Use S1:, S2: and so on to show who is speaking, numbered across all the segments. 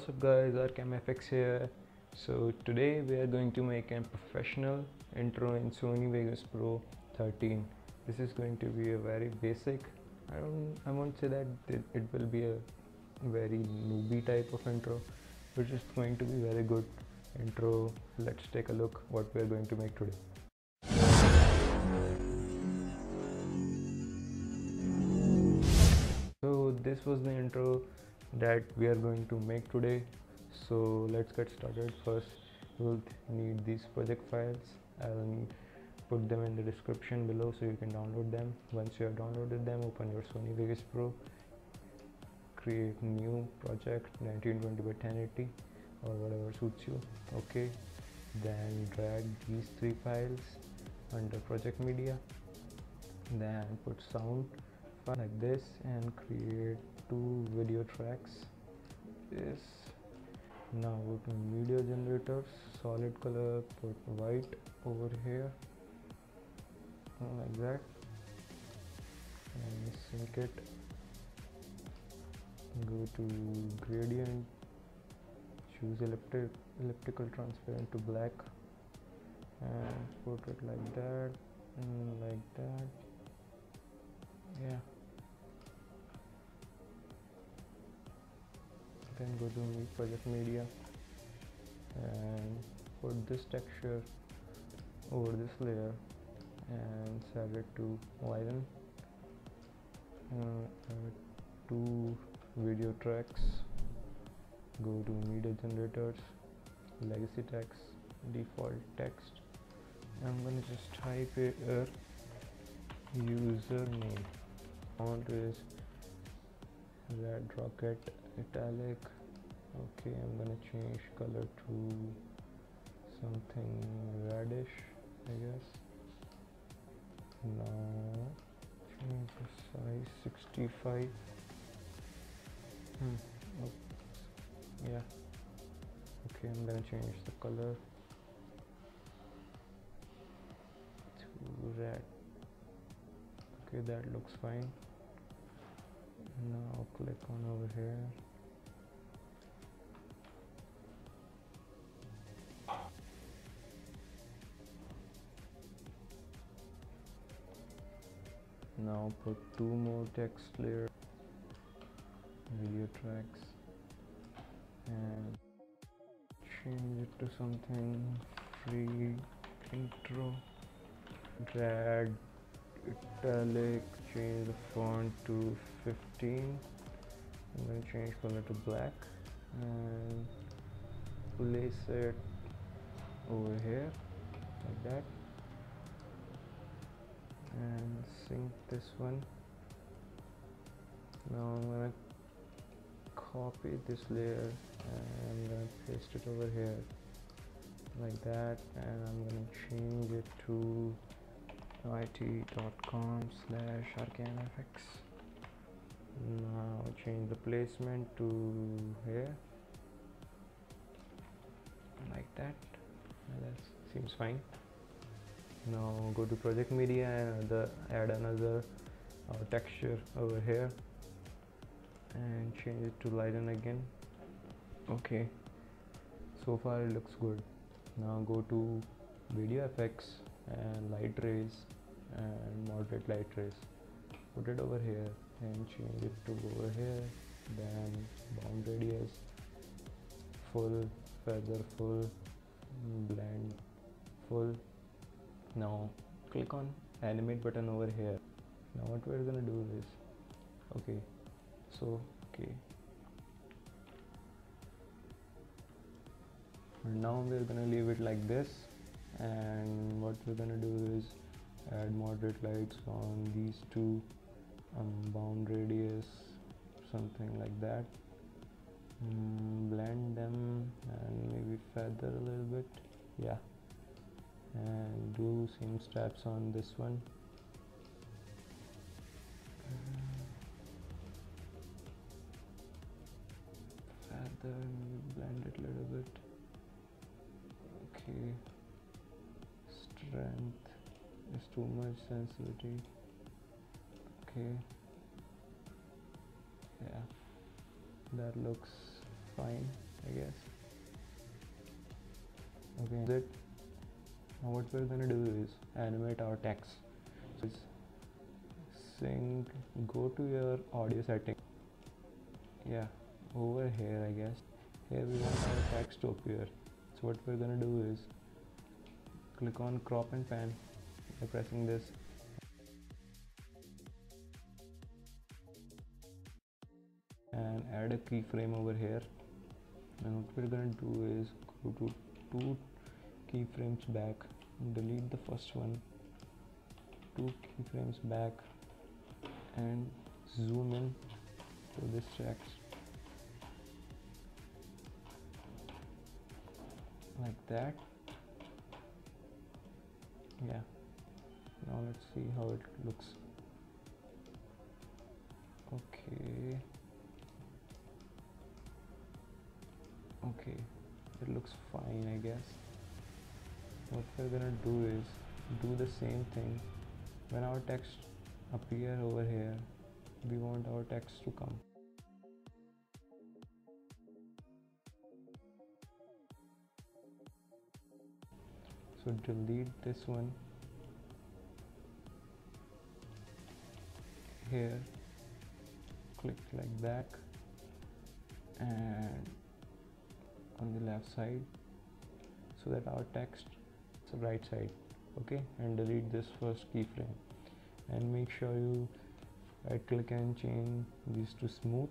S1: What's up guys, RKMFX here. So today we are going to make a professional intro in Sony Vegas Pro 13. This is going to be a very basic, I don't, I won't say that it, it will be a very newbie type of intro, but it's going to be very good intro. Let's take a look what we are going to make today. So this was the intro that we are going to make today. So let's get started. First you'll need these project files. I'll put them in the description below so you can download them. Once you have downloaded them open your sony vegas pro. Create new project 1920 by 1080 or whatever suits you okay? Then drag these three files under project media. Then put sound like this and create two video tracks this now to media generators solid color put white over here like that. And sync it go to gradient choose elliptic elliptical transparent to black and put it like that and like that. Yeah go to project media. And put this texture over this layer and set it to lighten uh, two video tracks. Go to media generators legacy text default text. I'm gonna just type here username. Font is red rocket italic okay I'm gonna change color to something reddish I guess now change the size 65 hmm. oh. yeah okay I'm gonna change the color to red okay that looks fine now click on over here. Now put two more text layer video tracks and change it to something free intro drag italic change the font to 15 I'm going to change color to black. And place it over here like that. And sync this one. Now I'm gonna copy this layer and I'm gonna paste it over here like that. And I'm gonna change it to it.com slash rkmfx now change the placement to here. Like that. That seems fine. Now go to project media and add another uh, texture over here. And change it to lighten again. Okay. So far it looks good. Now go to video effects and light rays and moderate light rays. Put it over here and change it to over here then bound radius full feather full blend full. Now click on animate button over here. Now what we're gonna do is okay so okay. Now we're gonna leave it like this and what we're gonna do is add moderate lights on these two um, bound radius something like that. Mm, blend them and maybe feather a little bit. Yeah. And do same steps on this one. Feather blend it a little bit. Okay strength is too much sensitivity. Okay. Yeah. That looks fine I guess. Okay. That now what we're gonna do is animate our text. So sync go to your audio setting yeah over here I guess. Here we want our text to appear. So what we're gonna do is click on crop and pan. By pressing this. And add a keyframe over here. And what we're gonna do is go to two keyframes back. Delete the first one. Two keyframes back. And zoom in to this text like that yeah. Now let's see how it looks. Okay. Okay. It looks fine I guess. What we're gonna do is do the same thing. When our text appear over here we want our text to come delete this one here. Click like that. And on the left side so that our text is right side okay? And delete this first keyframe. And make sure you right click and change these to smooth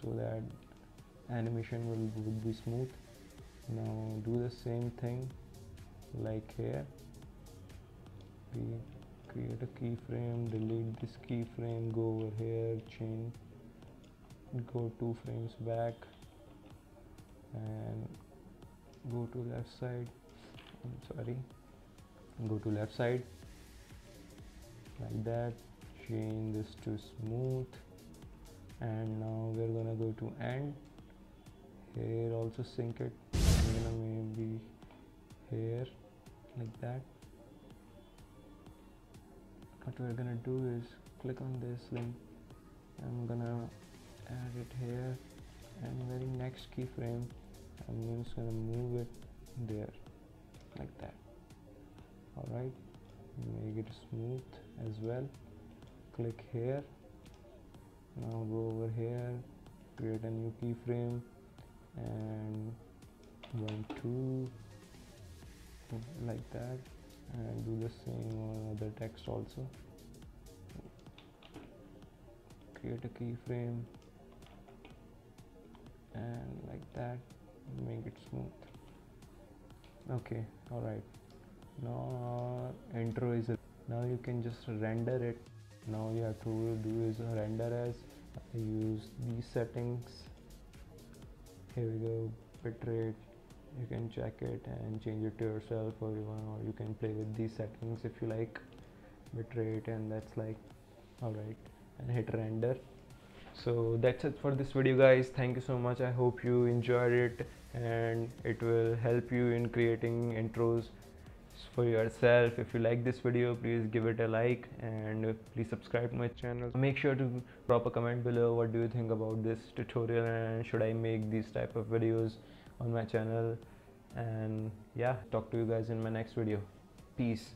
S1: so that animation will be smooth. Now do the same thing like here. We create a keyframe delete this keyframe go over here change go two frames back and go to left side. I'm sorry. Go to left side. Like that. Change this to smooth. And now we're gonna go to end. Here also sync it. I'm gonna maybe here like that. What we're gonna do is click on this link. I'm gonna add it here and very next keyframe I'm just gonna move it there like that. Alright make it smooth as well. Click here. Now go over here create a new keyframe and one two like that. And do the same on other text also. Create a keyframe. And like that. Make it smooth. Okay all right now uh, intro is now you can just render it. Now you have to do is render as use these settings. Here we go. Bitrate you can check it and change it to yourself or you, want, or you can play with these settings if you like. Bitrate and that's like alright and hit render. So that's it for this video guys. Thank you so much. I hope you enjoyed it and it will help you in creating intros for yourself. If you like this video please give it a like and please subscribe to my channel. Make sure to drop a comment below. What do you think about this tutorial and should i make these type of videos on my channel. And yeah talk to you guys in my next video. Peace